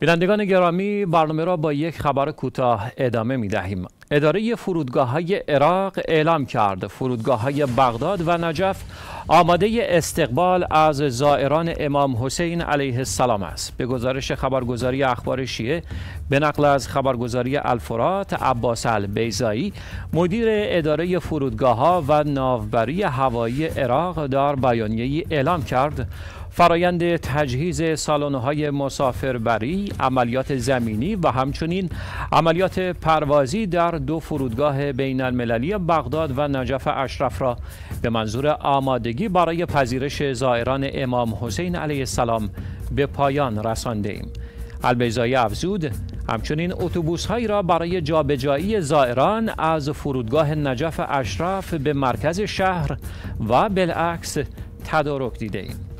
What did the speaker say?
بینندگان گرامی برنامه را با یک خبر کوتاه ادامه می دهیم. اداره فرودگاه های عراق اعلام کرد. فرودگاه های بغداد و نجف آماده استقبال از زائران امام حسین علیه السلام است. به گزارش خبرگزاری اخبار شیعه به نقل از خبرگزاری الفرات عباس البیزایی مدیر اداره فرودگاه ها و ناوبری هوایی عراق در بیانیه‌ای اعلام کرد. فرایند تجهیز سالن‌های مسافربری، عملیات زمینی و همچنین عملیات پروازی در دو فرودگاه بین المللی بغداد و نجف اشرف را به منظور آمادگی برای پذیرش زائران امام حسین علیه السلام به پایان رسانده ایم. البیزایی افزود همچنین اتوبوس هایی را برای جابجایی زائران از فرودگاه نجف اشرف به مرکز شهر و بالعکس تدارک دیده ایم.